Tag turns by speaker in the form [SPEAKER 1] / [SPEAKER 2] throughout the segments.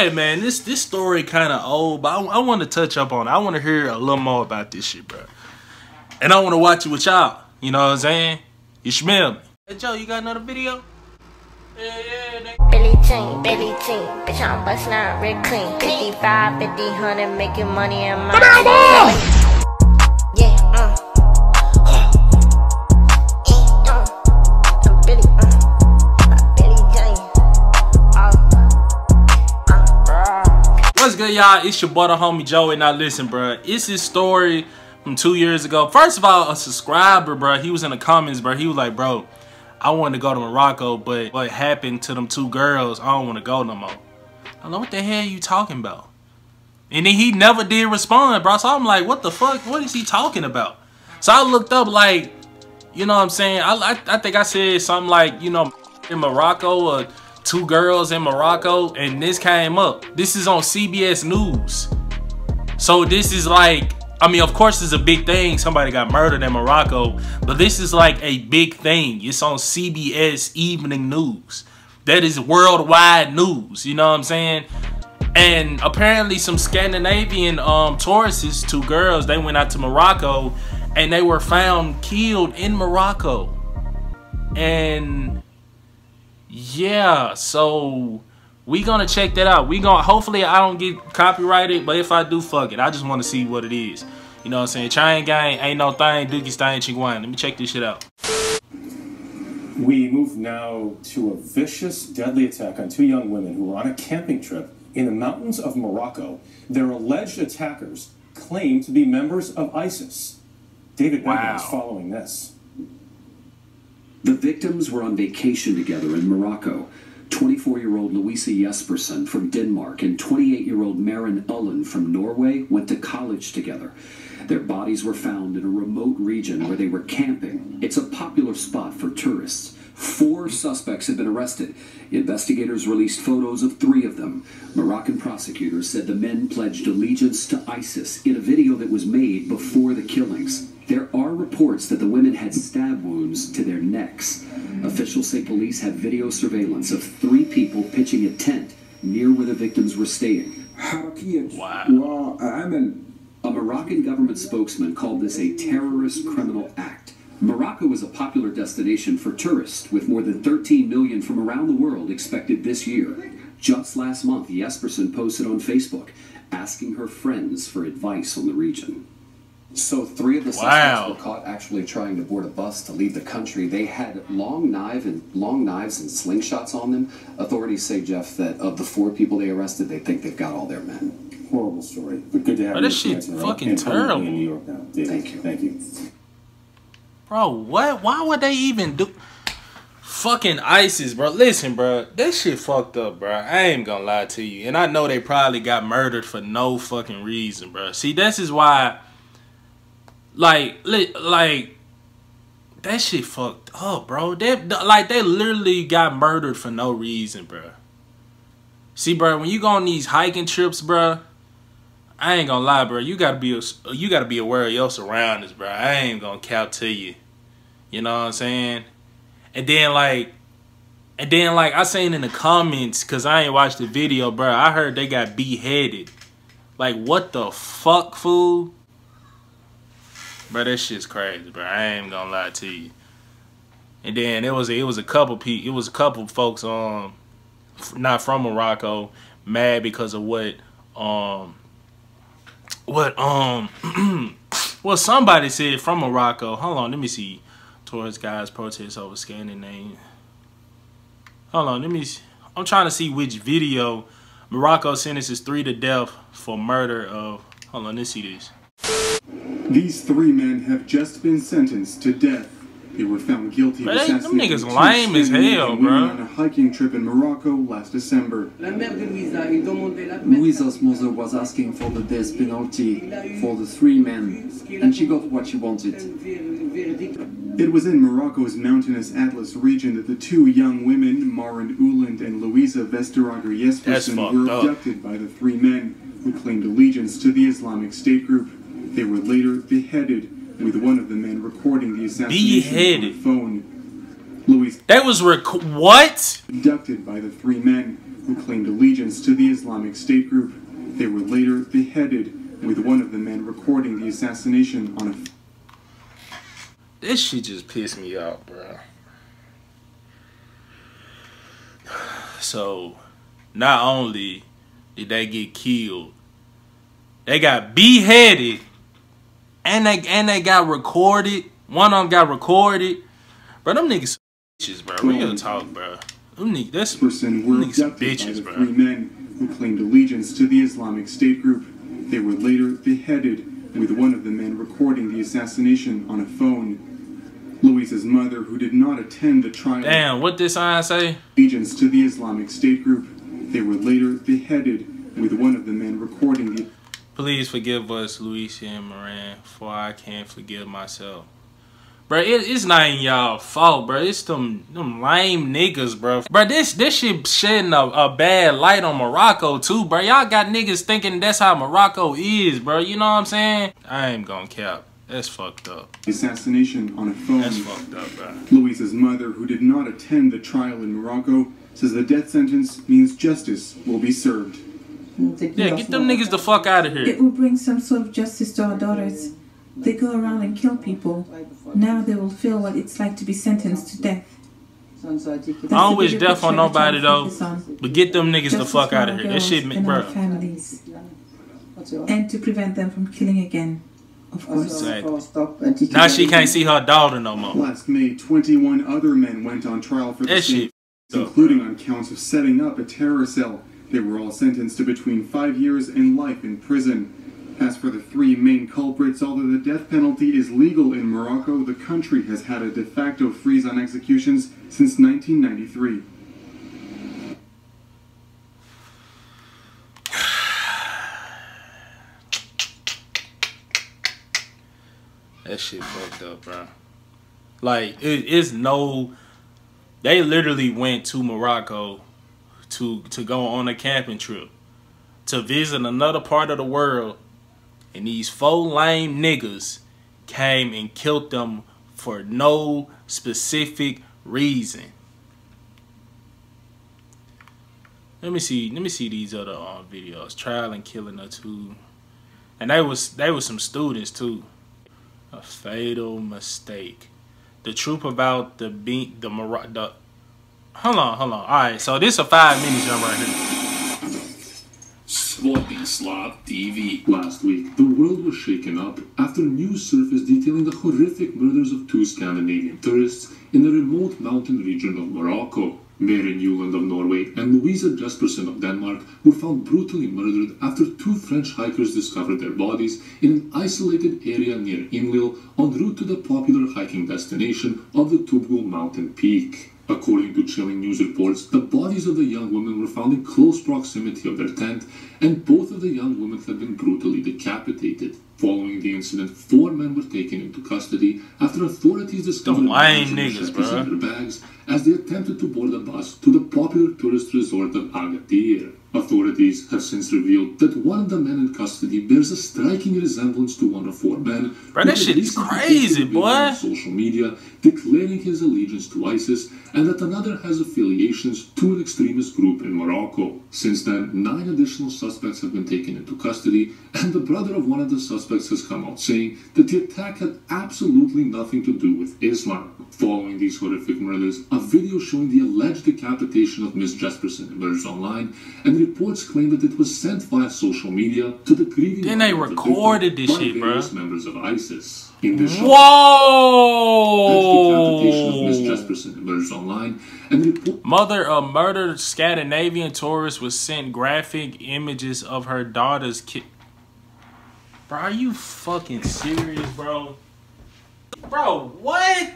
[SPEAKER 1] Hey man, this this story kind of old, but I, I want to touch up on it. I want to hear a little more about this shit, bro. And I want to watch it with y'all. You know what I'm saying? You smell me. Hey Joe, you got another video? Yeah, yeah,
[SPEAKER 2] Billy Jean, Billy Jean, bitch, I'm bustin' out red clean. 55, 50, 100, making money in my Come on,
[SPEAKER 1] What's good, y'all? It's your brother, homie Joe, and now listen, bro. It's his story from two years ago. First of all, a subscriber, bro, he was in the comments, bro. He was like, bro, I wanted to go to Morocco, but what happened to them two girls, I don't want to go no more. I'm like, what the hell you talking about? And then he never did respond, bro. So I'm like, what the fuck? What is he talking about? So I looked up, like, you know what I'm saying? I, I, I think I said something like, you know, in Morocco or two girls in Morocco, and this came up. This is on CBS News. So this is like I mean, of course, it's a big thing. Somebody got murdered in Morocco, but this is like a big thing. It's on CBS Evening News. That is worldwide news. You know what I'm saying? And apparently, some Scandinavian um, tourists, two girls, they went out to Morocco, and they were found killed in Morocco. And yeah, so we gonna check that out. We gonna hopefully I don't get copyrighted, but if I do, fuck it. I just want to see what it is. You know what I'm saying? Chain gang ain't no thing. Dookie Stein Chiguan. Let me check this shit out.
[SPEAKER 3] We move now to a vicious, deadly attack on two young women who were on a camping trip in the mountains of Morocco. Their alleged attackers claim to be members of ISIS. David wow. is following this.
[SPEAKER 4] The victims were on vacation together in Morocco 24 year old Louisa Jespersen from Denmark and 28 year old Maren Ueland from Norway went to college together. Their bodies were found in a remote region where they were camping. It's a popular spot for tourists. Four suspects have been arrested. Investigators released photos of three of them. Moroccan prosecutors said the men pledged allegiance to ISIS in a video that was made before the killings. There are reports that the women had stab wounds to their necks. Officials say police have video surveillance of three people pitching a tent near where the victims were staying.
[SPEAKER 1] Wow.
[SPEAKER 4] A Moroccan government spokesman called this a terrorist criminal act. Morocco is a popular destination for tourists, with more than 13 million from around the world expected this year. Just last month, Jespersen posted on Facebook asking her friends for advice on the region.
[SPEAKER 3] So three of the suspects wow. were caught actually trying to board a bus to leave the country. They had long knife and long knives and slingshots on them. Authorities say, Jeff, that of the four people they arrested, they think they've got all their men. Horrible story, but good to have.
[SPEAKER 1] Oh, this shit's fucking terrible.
[SPEAKER 3] In New York now. Thank you. Thank you.
[SPEAKER 1] Bro, what? Why would they even do? Fucking ISIS, bro. Listen, bro. That shit fucked up, bro. I ain't gonna lie to you. And I know they probably got murdered for no fucking reason, bro. See, this is why like, like that shit fucked up, bro. They like they literally got murdered for no reason, bro. See, bro, when you go on these hiking trips, bro, I ain't gonna lie, bro. You gotta be you gotta be aware of your surroundings, bro. I ain't gonna count to you. You know what I'm saying? And then like, and then like I seen in the comments, cause I ain't watched the video, bro. I heard they got beheaded. Like what the fuck, fool? Bro, that shit's crazy, bro. I ain't gonna lie to you. And then it was a, it was a couple pe it was a couple folks um not from Morocco mad because of what um what um well somebody said from Morocco. Hold on, let me see. Towards guys protest over scanning name. Hold on, let me see. I'm trying to see which video Morocco sentences three to death for murder of hold on, let's see this.
[SPEAKER 5] These three men have just been sentenced to death. They were found guilty of assassinating
[SPEAKER 1] them niggas lame as hell, bro.
[SPEAKER 5] on a hiking trip in Morocco last December.
[SPEAKER 6] Louisa's mother was asking for the death penalty for the three men, and she got what she wanted.
[SPEAKER 5] It was in Morocco's mountainous Atlas region that the two young women, Maren Ueland and Louisa Vesterager Jespersen, were abducted up. by the three men who claimed allegiance to the Islamic State group. They were later beheaded, with one of the men recording the assassination beheaded. on phone. Louis
[SPEAKER 1] that was rec- what?
[SPEAKER 5] Abducted by the three men who claimed allegiance to the Islamic State group. They were later beheaded, with one of the men recording the assassination on a.
[SPEAKER 1] This shit just pissed me off, bro. So, not only did they get killed, they got beheaded, and they and they got recorded. One of them got recorded. Bro, them niggas bitches, bro. We gotta talk, bro. Them niggas, that's
[SPEAKER 5] person were abducted bitches, bro. three men who claimed allegiance to the Islamic State group. They were later beheaded, with one of the men recording the assassination on a phone. Louisa's mother, who did not attend the trial.
[SPEAKER 1] Damn, what this sign say?
[SPEAKER 5] Allegiance to the Islamic State group. They were later beheaded, with one of the men recording the.
[SPEAKER 1] Please forgive us, Louisa and Maren, for I can't forgive myself. Bro, it, it's not even y'all fault, bro. It's them them lame niggas, bro. Bro, this this shit shedding a, a bad light on Morocco too, bro. Y'all got niggas thinking that's how Morocco is, bro. You know what I'm saying? I ain't gonna cap. That's fucked up.
[SPEAKER 5] Assassination on a phone.
[SPEAKER 1] That's fucked up, bro.
[SPEAKER 5] Louisa's mother, who did not attend the trial in Morocco, says the death sentence means justice will be served.
[SPEAKER 1] Yeah, get them niggas the fuck out of here.
[SPEAKER 7] It will bring some sort of justice to our daughters. They go around and kill people. Now they will feel what it's like to be sentenced to death.
[SPEAKER 1] I don't wish death on nobody though, but get them niggas the fuck out of here. That shit, bro.
[SPEAKER 7] Families. And to prevent them from killing again. Of course.
[SPEAKER 1] Exactly. Now she can't see her daughter no more.
[SPEAKER 5] Last May, 21 other men went on trial for the same, including on counts of setting up a terror cell. They were all sentenced to between five years and life in prison. As for the three main culprits, although the death penalty is legal in Morocco, the country has had a de facto freeze on executions since 1993.
[SPEAKER 1] That shit fucked up, bro. Like it is no. They literally went to Morocco to to go on a camping trip to visit another part of the world, and these four lame niggas came and killed them for no specific reason. Let me see. Let me see these other uh, videos. Trial and killing of two, and they was they was some students too. A fatal mistake. The truth about the beat the the Hold on, hold on. All right, so this is a five minute jump right here.
[SPEAKER 8] Sloppy Slav TV. Last week, the world was shaken up after news surfaced detailing the horrific murders of two Scandinavian tourists in the remote mountain region of Morocco. Maren Ueland of Norway and Louisa Jespersen of Denmark were found brutally murdered after two French hikers discovered their bodies in an isolated area near Imlil en route to the popular hiking destination of the Toubkal mountain peak. According to chilling news reports, the bodies of the young women were found in close proximity of their tent, and both of the young women had been brutally decapitated. Following the incident, four men were taken into custody after authorities discovered
[SPEAKER 1] niggas,
[SPEAKER 8] bags as they attempted to board a bus to the popular tourist resort of Agadir. Authorities have since revealed that one of the men in custody bears a striking resemblance to one of four men.
[SPEAKER 1] Bro, that shit is crazy, boy. On
[SPEAKER 8] social media declaring his allegiance to ISIS, and that another has affiliations to an extremist group in Morocco. Since then, nine additional suspects have been taken into custody, and the brother of one of the suspects has come out saying that the attack had absolutely nothing to do with Islam. Following these horrific murders, a video showing the alleged decapitation of Miss Jespersen emerged online, and reports claim that it was sent via social media to the grieving.
[SPEAKER 1] Then they recorded the this shit, bro.
[SPEAKER 8] members of ISIS. In
[SPEAKER 1] this Whoa!
[SPEAKER 8] Jespersen emerged online, and
[SPEAKER 1] Mother of murdered Scandinavian tourist was sent graphic images of her daughter's kid. Bro, are you fucking serious, bro? Bro, what?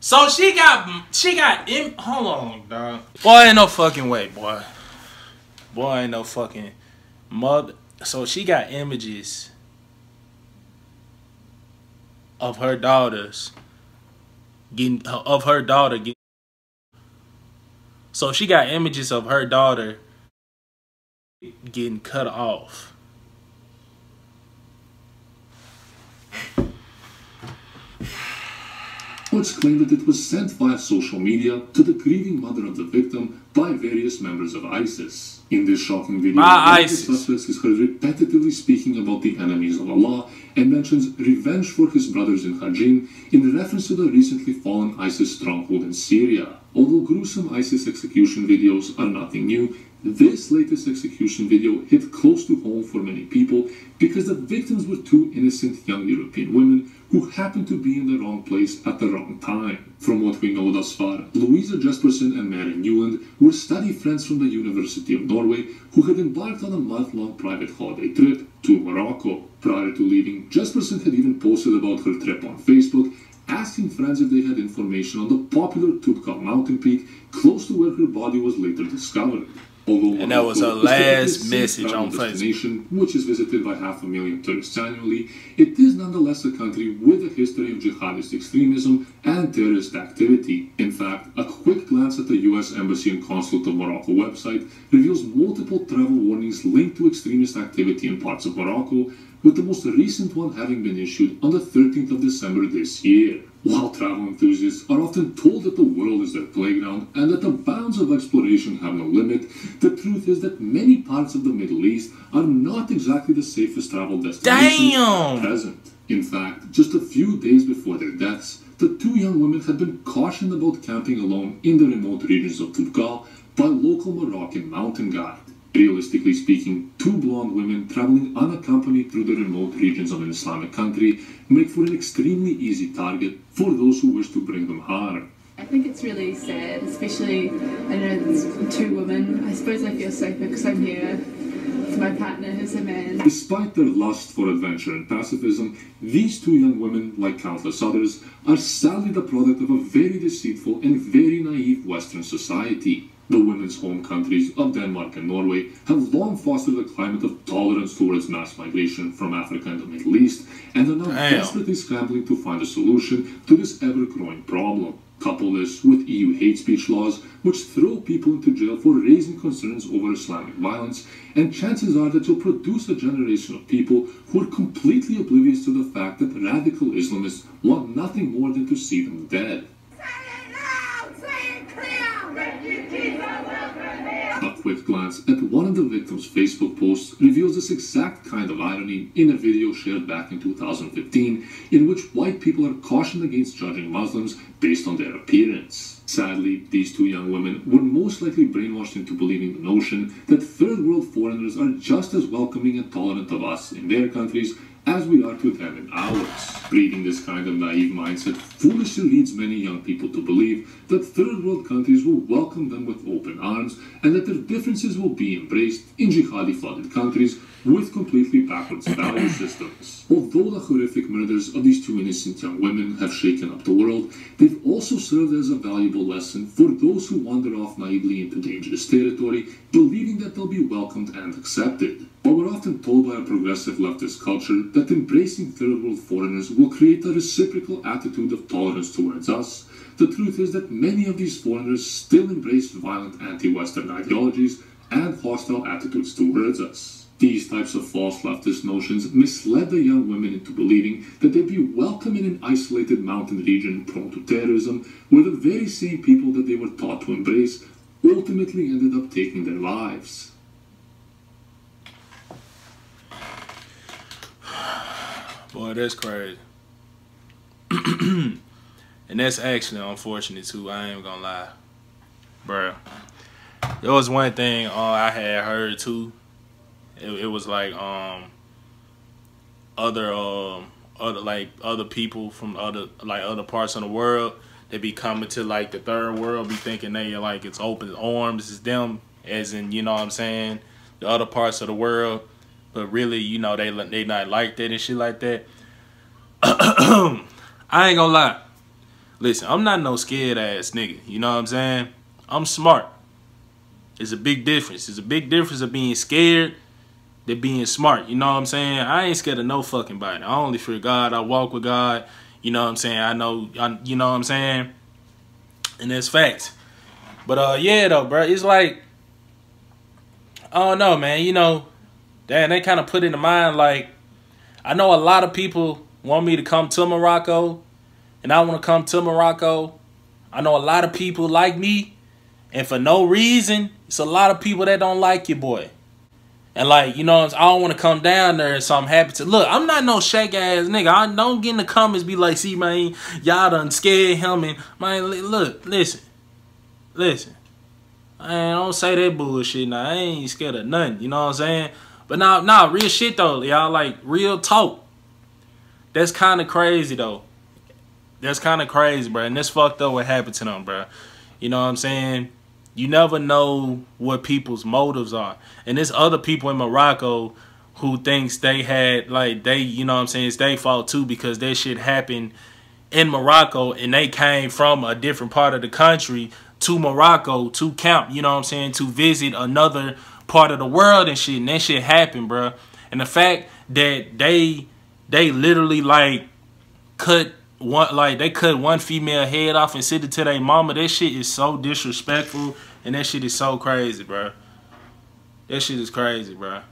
[SPEAKER 1] So she got she got Im hold on, dog. Boy, ain't no fucking way, boy. Boy, ain't no fucking mother. So she got images of her daughters getting of her daughter getting. So she got images of her daughter getting cut off.
[SPEAKER 8] Reports claim that it was sent via social media to the grieving mother of the victim by various members of ISIS. In this shocking video, of the suspects is heard repetitively speaking about the enemies of Allah and mentions revenge for his brothers in Hajin in reference to the recently fallen ISIS stronghold in Syria. Although gruesome ISIS execution videos are nothing new, this latest execution video hit close to home for many people because the victims were two innocent young European women who happened to be in the wrong place at the wrong time. From what we know thus far, Louisa Jespersen and Maren Ueland were study friends from the University of Norway who had embarked on a month-long private holiday trip to Morocco. Prior to leaving, Jespersen had even posted about her trip on Facebook asking friends if they had information on the popular Toubkal mountain peak close to where her body was later discovered.
[SPEAKER 1] Although and that was her last message on
[SPEAKER 8] Facebook. Which is visited by half a million tourists annually, it is nonetheless a country with a history of jihadist extremism and terrorist activity. In fact, a quick glance at the US Embassy and Consulate of Morocco website reveals multiple travel warnings linked to extremist activity in parts of Morocco, with the most recent one having been issued on the 13th of December this year. While travel enthusiasts are often told that the world is their playground and that the bounds of exploration have no limit, the truth is that many parts of the Middle East are not exactly the safest travel destinations
[SPEAKER 1] Damn.
[SPEAKER 8] present. In fact, just a few days before their deaths, the two young women had been cautioned about camping alone in the remote regions of Toubkal by local Moroccan mountain guide. Realistically speaking, two blonde women traveling unaccompanied through the remote regions of an Islamic country make for an extremely easy target for those who wish to bring them harm.
[SPEAKER 9] I think it's really sad, especially I know there's two women. I suppose I feel safer because I'm here my partner who's a man.
[SPEAKER 8] Despite their lust for adventure and pacifism, these two young women, like countless others, are sadly the product of a very deceitful and very naive Western society. The women's home countries of Denmark and Norway have long fostered a climate of tolerance towards mass migration from Africa and the Middle East, and are now
[SPEAKER 1] Damn.
[SPEAKER 8] desperately scrambling to find a solution to this ever-growing problem. Couple this with EU hate speech laws, which throw people into jail for raising concerns over Islamic violence, and chances are that you'll produce a generation of people who are completely oblivious to the fact that radical Islamists want nothing more than to see them dead. Quick glance at one of the victim's Facebook posts reveals this exact kind of irony in a video shared back in 2015, in which white people are cautioned against judging Muslims based on their appearance. Sadly, these two young women were most likely brainwashed into believing the notion that third world foreigners are just as welcoming and tolerant of us in their countries as we are to them in ours. Breeding this kind of naive mindset foolishly leads many young people to believe that third world countries will welcome them with open arms and that their differences will be embraced in jihadi flooded countries with completely backwards value systems. Although the horrific murders of these two innocent young women have shaken up the world, they've also served as a valuable lesson for those who wander off naively into dangerous territory, believing that they'll be welcomed and accepted. While we're often told by a progressive leftist culture that embracing third world foreigners will create a reciprocal attitude of tolerance towards us, the truth is that many of these foreigners still embrace violent anti-Western ideologies and hostile attitudes towards us. These types of false leftist notions misled the young women into believing that they'd be welcome in an isolated mountain region prone to terrorism, where the very same people that they were taught to embrace ultimately ended up taking their lives.
[SPEAKER 1] Boy, that's crazy. and that's actually unfortunate too. I ain't gonna lie, bro. There was one thing uh, I had heard too. It, it was like um other um other like other people from other like other parts of the world. They be coming to like the third world be thinking they like it's open arms it's them as in you know what I'm saying the other parts of the world. But really you know they they not like that and shit like that. I ain't gonna lie. Listen I'm not no scared ass nigga you know what I'm saying? I'm smart. It's a big difference. It's a big difference of being scared they're being smart. You know what I'm saying? I ain't scared of no fucking body. I only fear God. I walk with God. You know what I'm saying? I know, I, you know what I'm saying? And that's facts. But uh, yeah, though, bro, it's like, I don't know, man. You know, damn, they kind of put in the mind like, I know a lot of people want me to come to Morocco, and I want to come to Morocco. I know a lot of people like me, and for no reason, it's a lot of people that don't like you, boy. And like, you know, I don't want to come down there, so I'm happy to look. I'm not no shake ass nigga. I don't get in the comments be like, see man, y'all done scared him and man, look, listen, listen. I don't say that bullshit now. I ain't scared of nothing. You know what I'm saying? But now, nah, nah, real shit though, y'all. Like real talk. That's kind of crazy though. That's kind of crazy, bro. And this fucked up what happened to them, bro. You know what I'm saying? You never know what people's motives are. And there's other people in Morocco who thinks they had like they, you know what I'm saying, it's their fault too because that shit happened in Morocco and they came from a different part of the country to Morocco to camp, you know what I'm saying, to visit another part of the world and shit. And that shit happened, bro. And the fact that they they literally like cut one like they cut one female head off and sent it to their mama. That shit is so disrespectful and that shit is so crazy, bro. That shit is crazy, bro.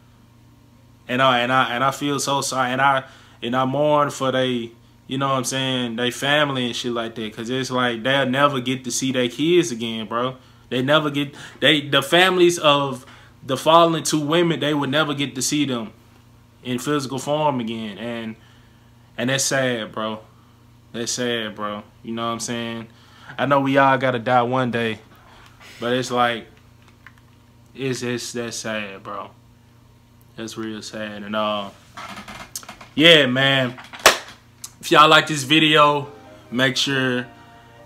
[SPEAKER 1] And I and I and I feel so sorry and I and I mourn for they you know what I'm saying, they family and shit like that. Cause it's like they'll never get to see their kids again, bro. They never get they the families of the fallen two women, they would never get to see them in physical form again. And and that's sad, bro. That's sad, bro. You know what I'm saying? I know we all gotta die one day. But it's like it's it's that's sad, bro. That's real sad. And uh yeah, man. If y'all like this video, make sure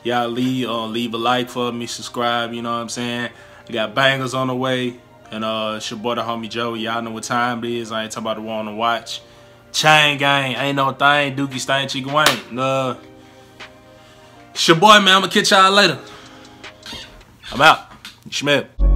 [SPEAKER 1] y'all leave uh, leave a like for me, subscribe, you know what I'm saying? I got bangers on the way. And uh, it's your boy, the homie Joe. Y'all know what time it is. I ain't talking about the one to watch. Chain gang, ain't no thing. Dookie Stain Chicken Wayne. Uh, it's your boy, man. I'm gonna catch y'all later. I'm out. Schmidt.